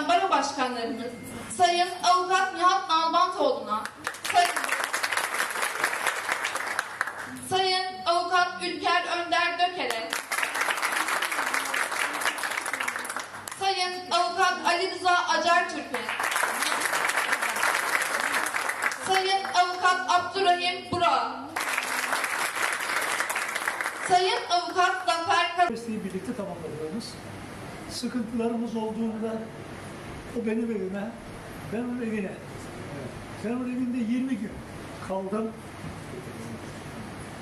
başkanlarımız Sayın Avukat Nihat Nalbantoğlu'na, Say- Sayın Avukat Ülker Önder Döker'e, Sayın Avukat Ali Rıza Acartürk'e, Sayın Avukat Abdurrahim Burak, Sayın Avukat Zafer Mesleği birlikte tamamladığımız, sıkıntılarımız olduğunda o benim evime, ben onun evine. Ben onun evinde 20 gün kaldım.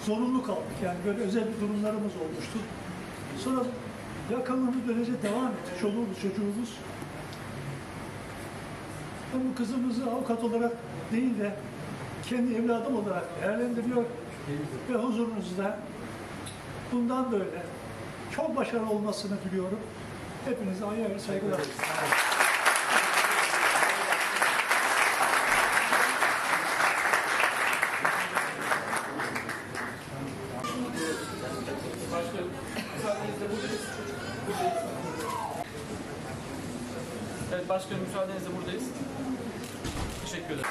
Zorunlu kaldık yani böyle özel bir durumlarımız olmuştu. Sonra yakınlığımız böylece devam etti. Çoluğumuz, çocuğumuz. Ben bu kızımızı avukat olarak değil de kendi evladım olarak değerlendiriyor ve huzurunuzda bundan böyle çok başarılı olmasını diliyorum. Hepinize ayrı saygılar. Evet başkanım müsaadenizle buradayız. Teşekkür ederim.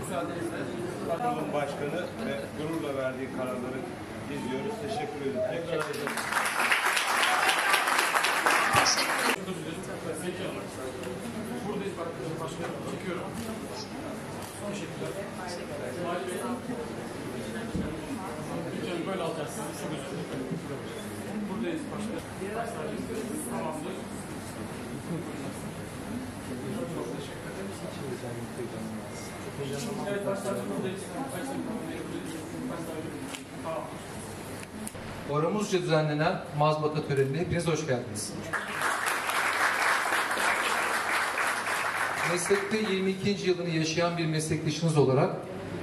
Müsaadenizle. Başkanı ve gururla verdiği kararları izliyoruz. Teşekkür ederim. Tekrar ederim. Çok özür dilerim. Peki. Buradayız başkanım. Çekiyorum. Teşekkürler. Mali Bey. Lütfen böyle alacağız sizi. Çok özür dilerim. Buradayız başkanım. Tamamdır. Çok teşekkür ederim. Evet başkanım buradayız. Tamam. Oramızca düzenlenen mazbata törenine hepiniz hoş geldiniz. Meslekte 22. yılını yaşayan bir meslektaşınız olarak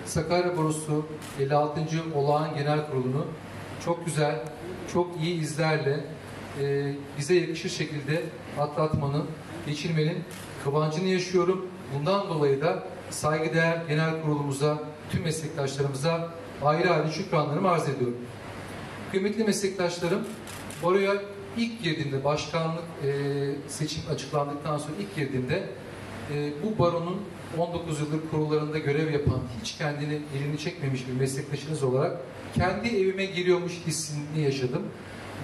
Sakarya Barosu 56. Olağan Genel Kurulu'nu çok güzel, çok iyi izlerle e, bize yakışır şekilde atlatmanın, geçirmenin kıvancını yaşıyorum. Bundan dolayı da saygıdeğer genel kurulumuza, tüm meslektaşlarımıza ayrı ayrı şükranlarımı arz ediyorum. Kıymetli meslektaşlarım, Baro'ya ilk girdiğimde, başkanlık e, seçim açıklandıktan sonra ilk girdiğimde e, bu baronun 19 yıldır kurullarında görev yapan, hiç kendini elini çekmemiş bir meslektaşınız olarak kendi evime giriyormuş hissini yaşadım.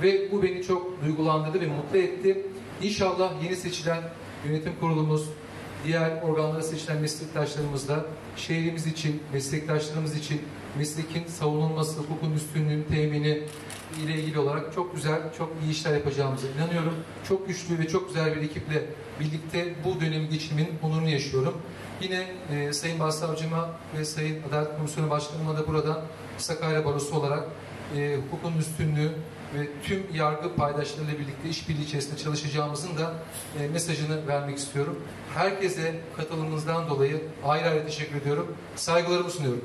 Ve bu beni çok duygulandırdı ve mutlu etti. İnşallah yeni seçilen yönetim kurulumuz, diğer organlara seçilen meslektaşlarımız da şehrimiz için, meslektaşlarımız için meslekin savunulması, hukukun üstünlüğünün temini ile ilgili olarak çok güzel, çok iyi işler yapacağımıza inanıyorum. Çok güçlü ve çok güzel bir ekiple birlikte bu dönemi geçirmenin onurunu yaşıyorum. Yine e, Sayın Başsavcıma ve Sayın Adalet Komisyonu Başkanıma da buradan Sakarya Barosu olarak e, hukukun üstünlüğü ve tüm yargı paydaşlarıyla birlikte işbirliği içerisinde çalışacağımızın da e, mesajını vermek istiyorum. Herkese katılımınızdan dolayı ayrı ayrı teşekkür ediyorum. Saygılarımı sunuyorum.